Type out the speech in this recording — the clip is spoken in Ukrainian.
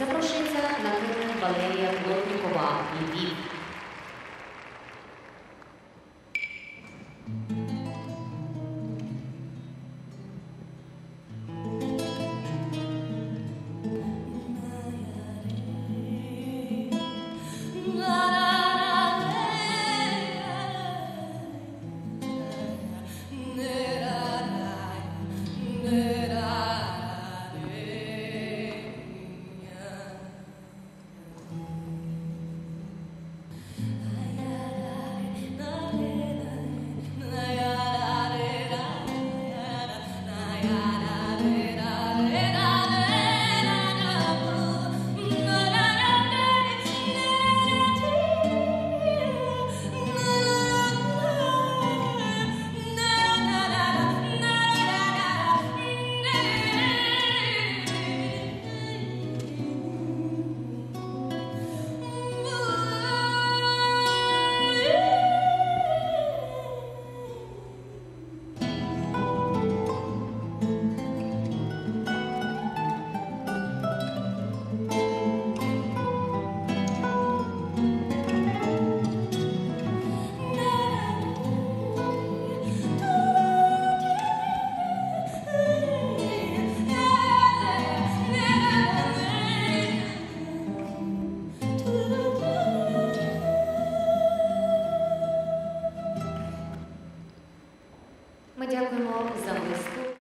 Запрошується на Валерія Плотнікова, Львів. my Ми дякуємо за виступ.